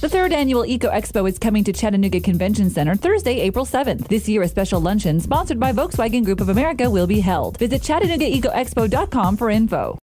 The third annual Eco Expo is coming to Chattanooga Convention Center Thursday, April 7th. This year, a special luncheon sponsored by Volkswagen Group of America will be held. Visit ChattanoogaEcoExpo.com for info.